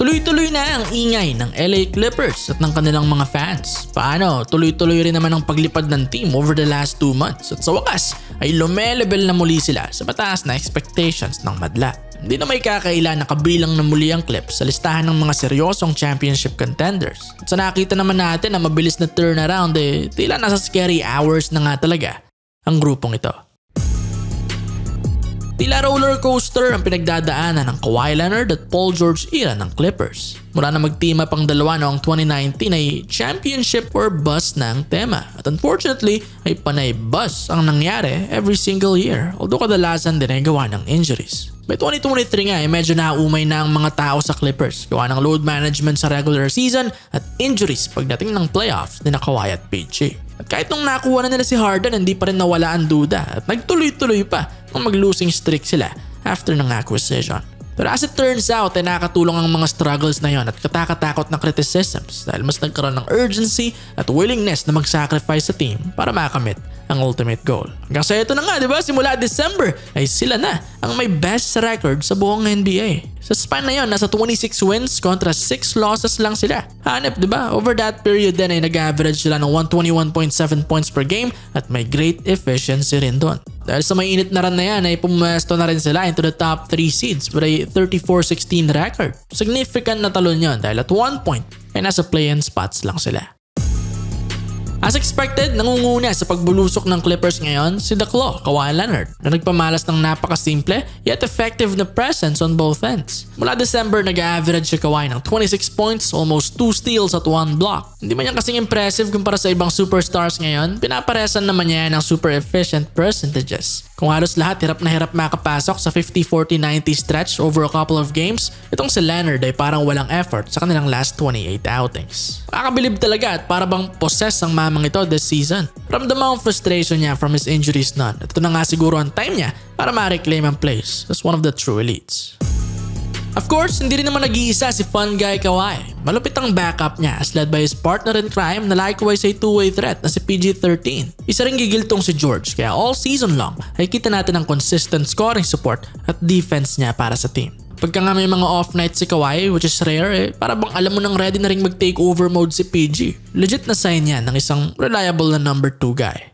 Tuloy-tuloy na ang ingay ng LA Clippers at ng kanilang mga fans. Paano? Tuloy-tuloy rin naman ang paglipad ng team over the last 2 months at sa wakas ay lumelevel na muli sila sa mataas na expectations ng madla. Hindi na may kakaila na kabilang na muli ang Clips sa listahan ng mga seryosong championship contenders. At sa nakita naman natin na mabilis na turnaround eh, tila nasa scary hours na nga talaga ang grupong ito. Tila roller coaster ang pinagdadaanan ng Kawhi Leonard at Paul George era ng Clippers. Mula na mag-team up ang dalawa noong 2019 ay championship or bust na ang tema. At unfortunately ay panay bust ang nangyari every single year although kadalasan din ay gawa ng injuries. By 2023 nga ay medyo naumay na ang mga tao sa Clippers gawa ng load management sa regular season at injuries pagdating ng playoffs ni Kawhi at PG. At kahit nung nakuha na nila si Harden hindi pa rin nawala ang duda at nagtuloy-tuloy pa nung mag-losing streak sila after ng acquisition. Pero as it turns out ay nakatulong ang mga struggles na yon at katakatakot na criticisms dahil mas nagkaroon ng urgency at willingness na mag-sacrifice sa team para makamit ang ultimate goal. Hanggang sa ito na nga, di ba? Simula December ay sila na ang may best record sa buong NBA. Sa span na yon, nasa 26 wins kontra 6 losses lang sila. Hanep, di ba? Over that period din ay nag-average sila ng 121.7 points per game at may great efficiency rin doon. Dahil sa may init na run na yan ay pumwesto na rin sila into the top 3 seeds with a 34-16 record. Significant na talon yon dahil at one point ay nasa play-in spots lang sila. As expected, nangunguna sa pagbulusok ng Clippers ngayon si The Claw, Kawhi Leonard, na nagpamalas ng napakasimple yet effective na presence on both ends. Mula December, nag-average si Kawhi ng 26 points, almost 2 steals at 1 block. Hindi man yan kasing impressive kumpara sa ibang superstars ngayon, pinaparesan naman niya ng super efficient percentages. Kung halos lahat hirap na hirap makapasok sa 50-40-90 stretch over a couple of games, itong si Leonard ay parang walang effort sa kanilang last 28 outings. Makakabilib talaga at para bang possess ang mamang ito this season. Ramdam ang frustration niya from his injuries at ito na nga siguro ang time niya para ma-reclaim ang place as one of the true elites. Of course, hindi rin naman nag-iisa si Fun Guy Kawhi. Malupit ang backup niya as led by his partner in crime na likewise ay two-way threat na si PG-13. Isa ring gigiltong si George kaya all season long ay kita natin ang consistent scoring support at defense niya para sa team. Pagka nga may mga off night si Kawhi, which is rare eh, para bang alam mo nang ready na ring mag-take over mode si PG. Legit na sign yan ng isang reliable na number 2 guy.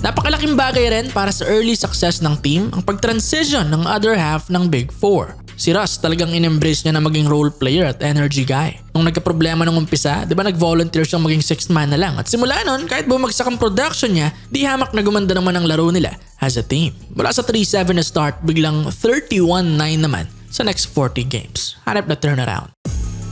Napakalaking bagay rin para sa early success ng team ang pag-transition ng other half ng Big Four. Si Russ talagang in-embrace niya na maging role player at energy guy. Nung nagka-problema nung umpisa, di ba nag-volunteer siyang maging sixth man na lang. At simula nun, kahit bumagsak ang production niya, di hamak na gumanda naman ang laro nila as a team. Mula sa 3-7 na start, biglang 31-9 naman sa next 40 games. Hanap na turnaround.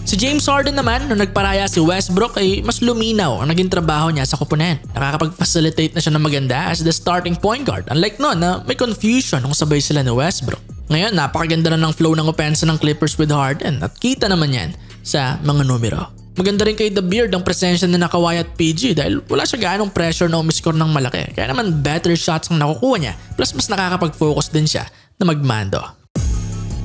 Si James Harden naman, nung nagparaya si Westbrook ay mas luminaw ang naging trabaho niya sa kupunan. Nakakapag-facilitate na siya ng maganda as the starting point guard. Unlike noon na may confusion nung sabay sila ni Westbrook. Ngayon, napakaganda na ng flow ng opensa ng Clippers with Harden at kita naman yan sa mga numero. Maganda rin kay The Beard ang presensya na nakaway at PG dahil wala siya gaanong pressure na umiscore ng malaki. Kaya naman better shots ang nakukuha niya plus mas nakakapag-focus din siya na magmando.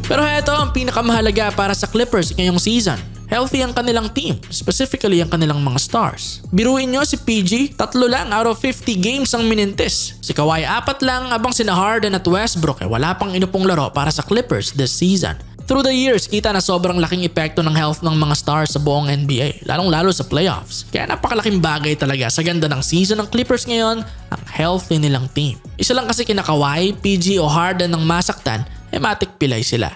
Pero heto ang pinakamahalaga para sa Clippers ngayong season. Healthy ang kanilang team, specifically ang kanilang mga stars. Biruin nyo si PG, tatlo lang out of 50 games ang minintis. Si Kawhi apat lang abang sina Harden at Westbrook ay wala pang inupong laro para sa Clippers this season. Through the years, kita na sobrang laking epekto ng health ng mga stars sa buong NBA, lalong-lalo sa playoffs. Kaya napakalaking bagay talaga sa ganda ng season ng Clippers ngayon, ang healthy nilang team. Isa lang kasi kinakaway, PG o Harden ng masaktan, eh matik pilay sila.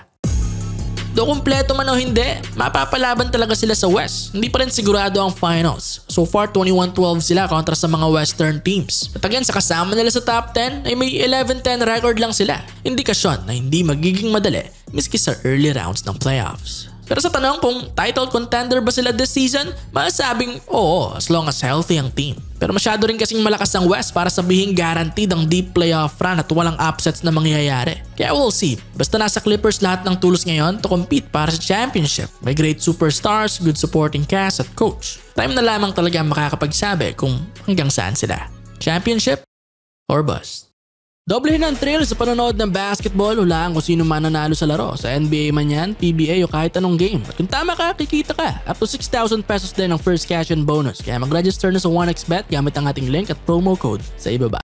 Do kumpleto man o hindi, mapapalaban talaga sila sa West. Hindi pa rin sigurado ang finals. So far 21-12 sila kontra sa mga Western teams. At again, sa kasama nila sa top 10 ay may 11-10 record lang sila. Indikasyon na hindi magiging madali miski sa early rounds ng playoffs. Pero sa tanong kung title contender ba sila this season, masasabing oo as long as healthy ang team. Pero masyado rin kasing malakas ang West para sabihin guaranteed ang deep playoff run at walang upsets na mangyayari. Kaya we'll see. Basta nasa Clippers lahat ng tools ngayon to compete para sa championship. May great superstars, good supporting cast at coach. Time na lamang talaga makakapagsabi kung hanggang saan sila. Championship or bust. Doblehin ang thrill sa panonood ng basketball, hulaan kung sino man nanalo sa laro. Sa NBA man yan, PBA o kahit anong game. At kung tama ka, kikita ka. Up to 6,000 pesos din ang first cash and bonus. Kaya mag-register na sa 1xBet gamit ang ating link at promo code sa ibaba.